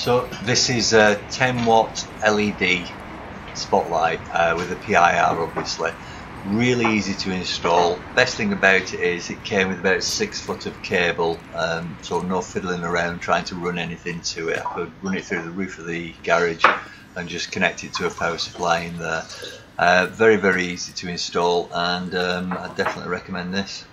So this is a 10 watt LED spotlight uh, with a PIR obviously. Really easy to install. Best thing about it is it came with about six foot of cable, um, so no fiddling around trying to run anything to it. I could run it through the roof of the garage and just connect it to a power supply in there. Uh, very very easy to install and um, I definitely recommend this.